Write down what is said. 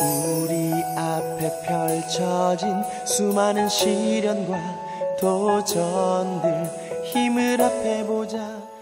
우리 앞에 펼쳐진 수많은 시련과 도전들 힘을 합해보자.